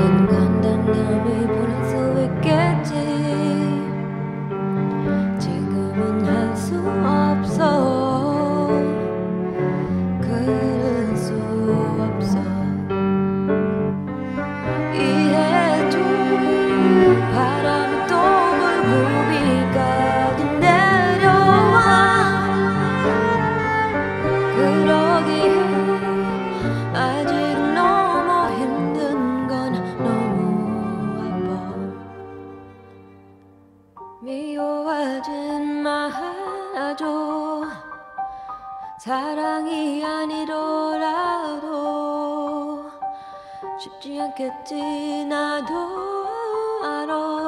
Em 미워하진 마저 사랑이 아니더라도 쉽지 않겠지. 나도 알아.